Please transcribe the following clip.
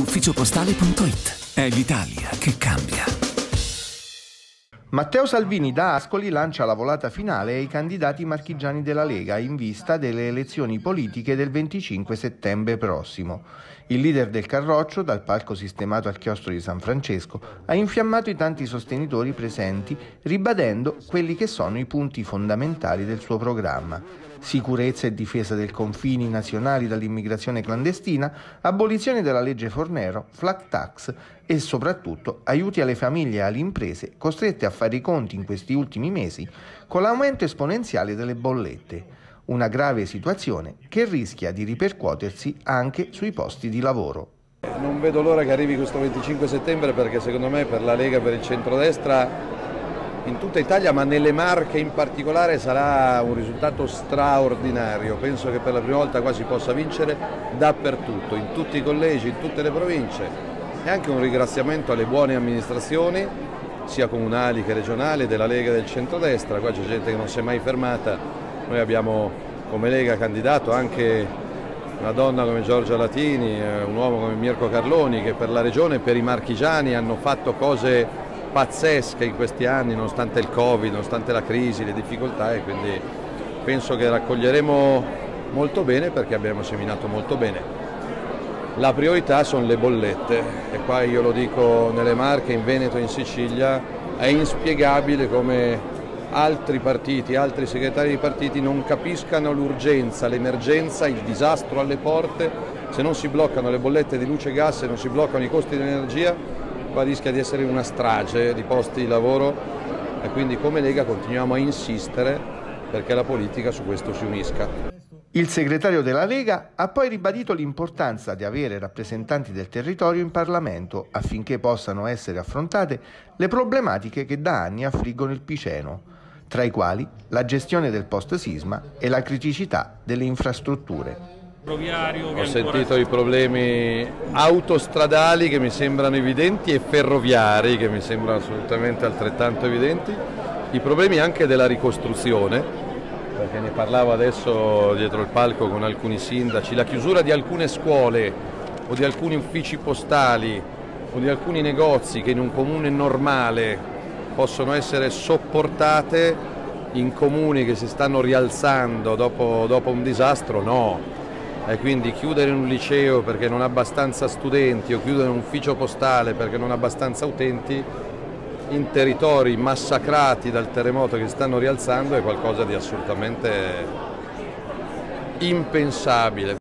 ufficiopostale.it. È l'Italia che cambia. Matteo Salvini da Ascoli lancia la volata finale ai candidati marchigiani della Lega in vista delle elezioni politiche del 25 settembre prossimo. Il leader del Carroccio, dal palco sistemato al chiostro di San Francesco, ha infiammato i tanti sostenitori presenti, ribadendo quelli che sono i punti fondamentali del suo programma. Sicurezza e difesa dei confini nazionali dall'immigrazione clandestina, abolizione della legge Fornero, flat tax e soprattutto aiuti alle famiglie e alle imprese costrette a fare i conti in questi ultimi mesi con l'aumento esponenziale delle bollette una grave situazione che rischia di ripercuotersi anche sui posti di lavoro. Non vedo l'ora che arrivi questo 25 settembre perché secondo me per la Lega e per il centrodestra in tutta Italia ma nelle Marche in particolare sarà un risultato straordinario. Penso che per la prima volta qua si possa vincere dappertutto, in tutti i collegi, in tutte le province e anche un ringraziamento alle buone amministrazioni sia comunali che regionali della Lega del centrodestra. Qua c'è gente che non si è mai fermata noi abbiamo come Lega candidato anche una donna come Giorgia Latini, eh, un uomo come Mirko Carloni che per la regione e per i marchigiani hanno fatto cose pazzesche in questi anni nonostante il Covid, nonostante la crisi, le difficoltà e quindi penso che raccoglieremo molto bene perché abbiamo seminato molto bene. La priorità sono le bollette e qua io lo dico nelle Marche, in Veneto in Sicilia, è inspiegabile come altri partiti, altri segretari di partiti non capiscano l'urgenza, l'emergenza, il disastro alle porte, se non si bloccano le bollette di luce e gas, se non si bloccano i costi dell'energia, qua rischia di essere una strage di posti di lavoro e quindi come Lega continuiamo a insistere perché la politica su questo si unisca. Il segretario della Lega ha poi ribadito l'importanza di avere rappresentanti del territorio in Parlamento affinché possano essere affrontate le problematiche che da anni affliggono il Piceno tra i quali la gestione del post-sisma e la criticità delle infrastrutture. Ho sentito i problemi autostradali che mi sembrano evidenti e ferroviari che mi sembrano assolutamente altrettanto evidenti, i problemi anche della ricostruzione, perché ne parlavo adesso dietro il palco con alcuni sindaci, la chiusura di alcune scuole o di alcuni uffici postali o di alcuni negozi che in un comune normale possono essere sopportate in comuni che si stanno rialzando dopo, dopo un disastro? No. E quindi chiudere un liceo perché non ha abbastanza studenti o chiudere un ufficio postale perché non ha abbastanza utenti in territori massacrati dal terremoto che si stanno rialzando è qualcosa di assolutamente impensabile.